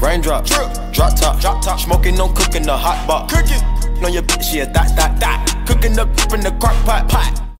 Raindrop, drip, drop top, drop top. Smoking, no cooking, the hot pot. Cooking, on your bitch, yeah, that, that, that. Cooking up in the crock pot, pot.